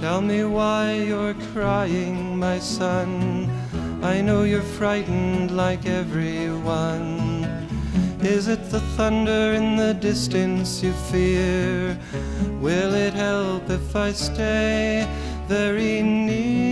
Tell me why you're crying, my son. I know you're frightened like everyone. Is it the thunder in the distance you fear? Will it help if I stay very near?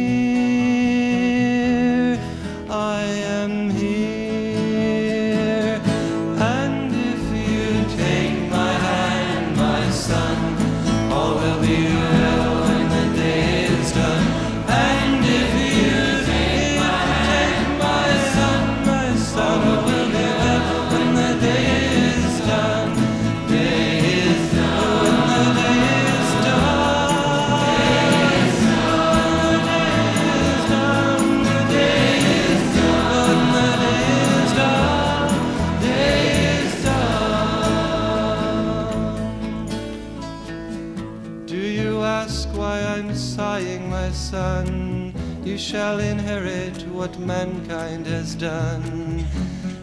Ask why I'm sighing, my son? You shall inherit what mankind has done.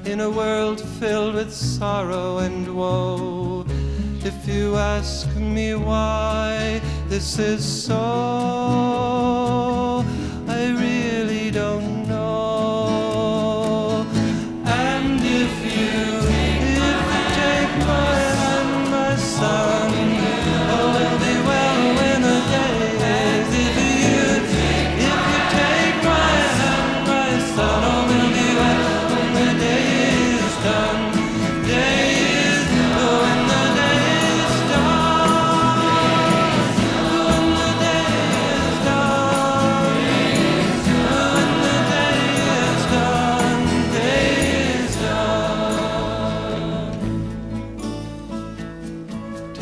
In a world filled with sorrow and woe, if you ask me why this is so, I really don't know. And if you,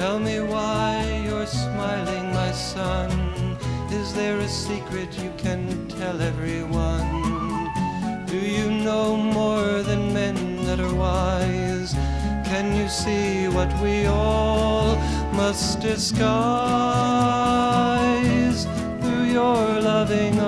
Tell me why you're smiling, my son. Is there a secret you can tell everyone? Do you know more than men that are wise? Can you see what we all must disguise through your loving